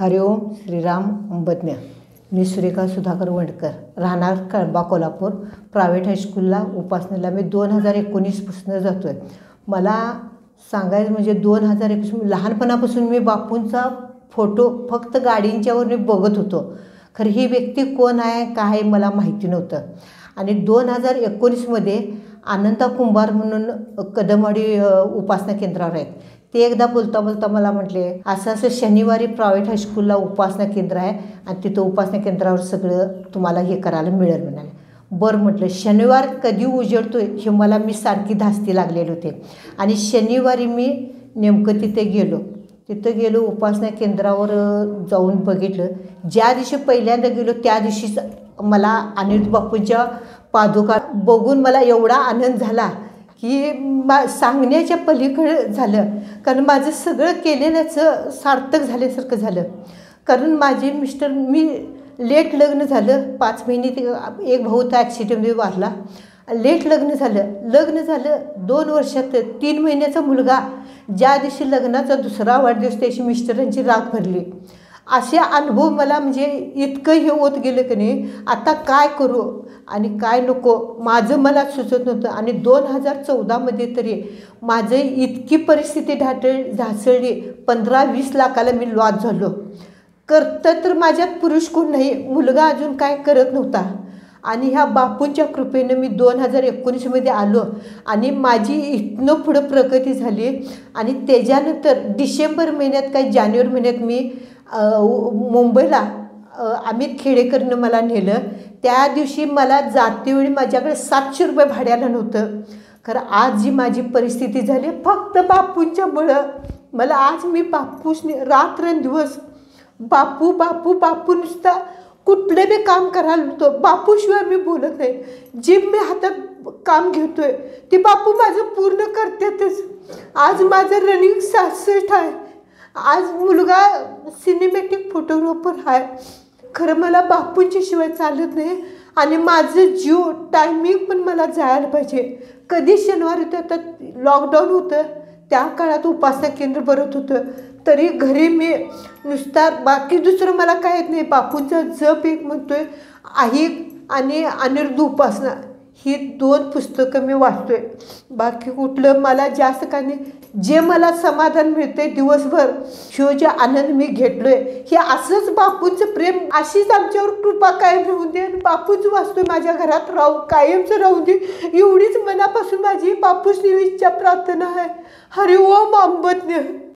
हरिओम श्रीराम अंबज्ञ. मी सुरेखा सुधाकर वंडकर. राहणार कळंबा कोल्हापूर. प्रायव्हेट हायस्कूलला उपासनेला मी दोन हजार एकोणीसपासून जातो आहे मला सांगायचं म्हणजे दोन हजार एकवीस लहानपणापासून मी बापूंचा फोटो फक्त गाडींच्यावर मी बघत होतो. खरं ही व्यक्ती कोण आहे काय मला माहिती नव्हतं. आणि दोन हजार एकोणीसमध्ये आनंदा कुंभार म्हणून कदमवाडी उपासना केंद्रावर आहेत. ते एकदा बोलता बोलता मला म्हटले असं असं शनिवारी प्रायव्हेट हायस्कूलला उपासना केंद्र आहे आणि तिथं उपासना केंद्रावर सगळं तुम्हाला हे करायला मिळेल म्हणाले. बरं म्हटलं शनिवार कधी उजेडतो हे मला मी सारखी धास्ती लागलेले होते. आणि शनिवारी मी नेमकं तिथे गेलो. तिथं गेलो उपासना केंद्रावर जाऊन बघितलं. ज्या दिवशी पहिल्यांदा गेलो त्या दिवशीच मला अनिरुद्ध बापूंच्या पादुका बघून मला एवढा आनंद झाला. की मा सांगण्याच्या पलीकडे झालं. कारण माझं सगळं केलेल्याचं सार्थक झाल्यासारखं झालं. कारण माझे मिस्टर मी लेट लग्न झालं. पाच महिने ते एक भाऊ तर ॲक्सिडेंटमध्ये वारला. लेट लग्न झालं. लग्न झालं दोन वर्षात. तीन महिन्याचा मुलगा. ज्या दिवशी लग्नाचा दुसरा वाढदिवस त्याची मिस्टरांची राग भरली. असे अनुभव मला म्हणजे इतकं हे होत गेलं की नाही आता काय करू? आणि काय नको? माझं मला सुचत नव्हतं. आणि दोन हजार चौदामध्ये तरी माझं इतकी परिस्थिती ढाटळ ढासळली. पंधरा वीस लाखाला मी लॉस झालो. करतं तर माझ्यात पुरुष कोण नाही मुलगा अजून काय करत नव्हता. आणि ह्या बापूंच्या कृपेनं मी दोन हजार एकोणीसमध्ये आलो आणि माझी इथनं पुढं प्रगती झाली. आणि त्याच्यानंतर डिसेंबर महिन्यात काही जानेवारी महिन्यात मी मुंबईला अमित खेडेकरनं मला नेलं. त्या दिवशी मला जातेवेळी माझ्याकडे सातशे रुपये भाड्याला नव्हतं. खरं आज जी माझी परिस्थिती झाली फक्त बापूंच्यामुळं मला आज मी बापूसने रात्रंदिवस बापू बापू बापू नुसता कुठले बी काम करायला होतो बापूशिवाय मी बोलत नाही. जी मी हातात काम घेतोय. ती बापू माझं पूर्ण करतातच. आज माझं रनिंग सासष्ट आहे. आज मुलगा सिनेमॅटिक फोटोग्राफर आहे. खरं मला बापूंच्या शिवाय चालत नाही. आणि माझं जीव टायमिंग पण मला जायला पाहिजे. कधी शनिवार होतं तर लॉकडाऊन होतं. त्या काळात उपासना केंद्र भरत होतं. तरी घरी मी नुसता बाकी दुसरं मला काय येत नाही. बापूंचा जप एक म्हणतो आहे आई आणि अनिरुद्ध उपासना ही दोन पुस्तकं मी वाचतो आहे बाकी कुठलं मला जास्त काय नाही. जे मला समाधान मिळते दिवसभर शिव जे आनंद मी घेतलोय हे असंच बापूंचं प्रेम अशीच आमच्यावर कृपा कायम राहून दे आणि बापूच वाचतोय माझ्या घरात. राहू कायमचं राहू दे. एवढीच मनापासून माझी बापूस इच्छा प्रार्थना आहे. हरिओम अंबज्ञ